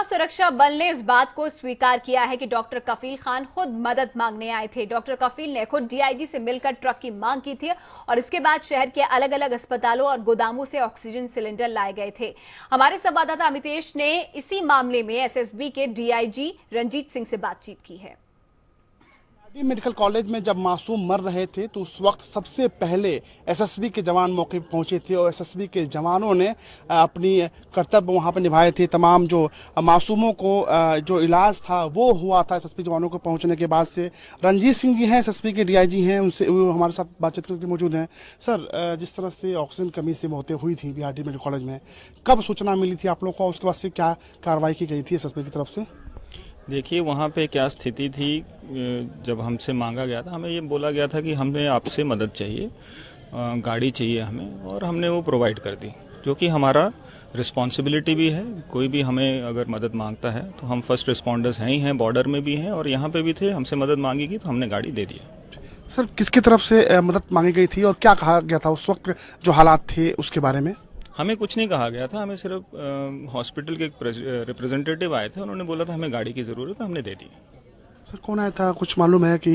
सीमा सुरक्षा बल ने इस बात को स्वीकार किया है कि डॉक्टर कफील खान खुद मदद मांगने आए थे। डॉक्टर कफील ने खुद डीआईजी से मिलकर ट्रक की मांग की थी और इसके बाद शहर के अलग अलग अस्पतालों और गोदामों से ऑक्सीजन सिलेंडर लाए गए थे। हमारे संवाददाता अमितेश ने इसी मामले में एसएसबी के डीआईजी रंजीत सिंह से बातचीत की है। डी मेडिकल कॉलेज में जब मासूम मर रहे थे तो उस वक्त सबसे पहले एसएसबी के जवान मौके पर पहुँचे थे और एसएसबी के जवानों ने अपनी कर्तव्य वहाँ पर निभाए थे। तमाम जो मासूमों को जो इलाज था, वो हुआ था एसएसबी जवानों को पहुँचने के बाद से। रंजीत सिंह जी हैं, एसएसबी के डीआईजी हैं, उनसे वो हमारे साथ बातचीत करके मौजूद हैं। सर जिस तरह से ऑक्सीजन कमी से मौतें हुई थी बिहार मेडिकल कॉलेज में, कब सूचना मिली थी आप लोग को उसके बाद से क्या कार्रवाई की गई थी एस की तरफ़ से? देखिए, वहाँ पे क्या स्थिति थी जब हमसे मांगा गया था, हमें ये बोला गया था कि हमें आपसे मदद चाहिए गाड़ी चाहिए हमें, और हमने वो प्रोवाइड कर दी, जो कि हमारा रिस्पॉन्सिबिलिटी भी है। कोई भी हमें अगर मदद माँगता है तो हम फ़र्स्ट रिस्पॉन्डर्स हैं ही हैं बॉर्डर में भी हैं, और यहाँ पे भी थे, हमसे मदद मांगी गई तो हमने गाड़ी दे दिया सर, किसकी तरफ़ से मदद मांगी गई थी, और क्या कहा गया था उस वक्त, जो हालात थे उसके बारे में? हमें कुछ नहीं कहा गया था हमें सिर्फ़ हॉस्पिटल के रिप्रेजेंटेटिव आए थे उन्होंने बोला था हमें गाड़ी की ज़रूरत है हमने दे दी। सर कौन आया था? कुछ मालूम है कि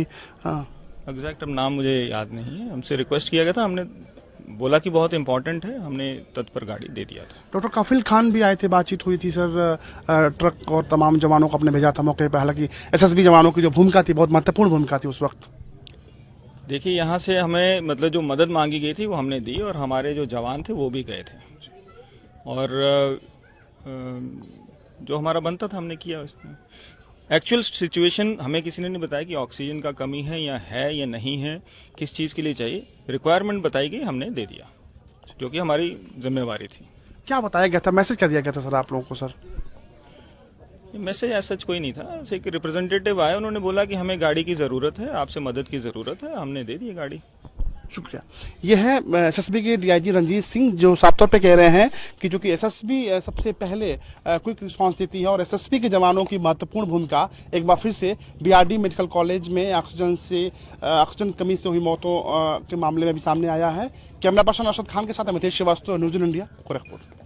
एग्जैक्ट अब नाम मुझे याद नहीं है। हमसे रिक्वेस्ट किया गया था हमने बोला कि बहुत इंपॉर्टेंट है हमने तत्पर गाड़ी दे दिया था। डॉक्टर काफिल खान भी आए थे बातचीत हुई थी सर ट्रक और तमाम जवानों को अपने भेजा था मौके पर हालाँकि एसएसबी जवानों की जो भूमिका थी बहुत महत्वपूर्ण भूमिका थी उस वक्त। देखिए, यहाँ से हमें मतलब जो मदद मांगी गई थी वो हमने दी और हमारे जो जवान थे वो भी गए थे। और जो हमारा बनता था हमने किया उसमें। एक्चुअल सिचुएशन हमें किसी ने नहीं बताया कि ऑक्सीजन का कमी है या है या नहीं है, किस चीज़ के लिए चाहिए। रिक्वायरमेंट बताई गई, हमने दे दिया, जो कि हमारी जिम्मेवारी थी। क्या बताया गया था? मैसेज क्या दिया गया था सर आप लोगों को, सर? मैसेज ऐसा सच कोई नहीं था। एक रिप्रेजेंटेटिव आए, उन्होंने बोला कि हमें गाड़ी की ज़रूरत है, आपसे मदद की ज़रूरत है, हमने दे दी गाड़ी। शुक्रिया। यह है एसएसबी के डीआईजी रंजीत सिंह, जो साफ़ तौर पे कह रहे हैं कि जो कि एसएसबी सबसे पहले क्विक रिस्पांस देती है और एसएसबी के जवानों की महत्वपूर्ण भूमिका, एक बार फिर से बीआरडी मेडिकल कॉलेज में ऑक्सीजन से ऑक्सीजन कमी से हुई मौतों के मामले में भी सामने आया है। कैमरा पर्सन अरशद खान के साथ अमितेश श्रीवास्तव न्यूज़ इंडिया, गोरखपुर।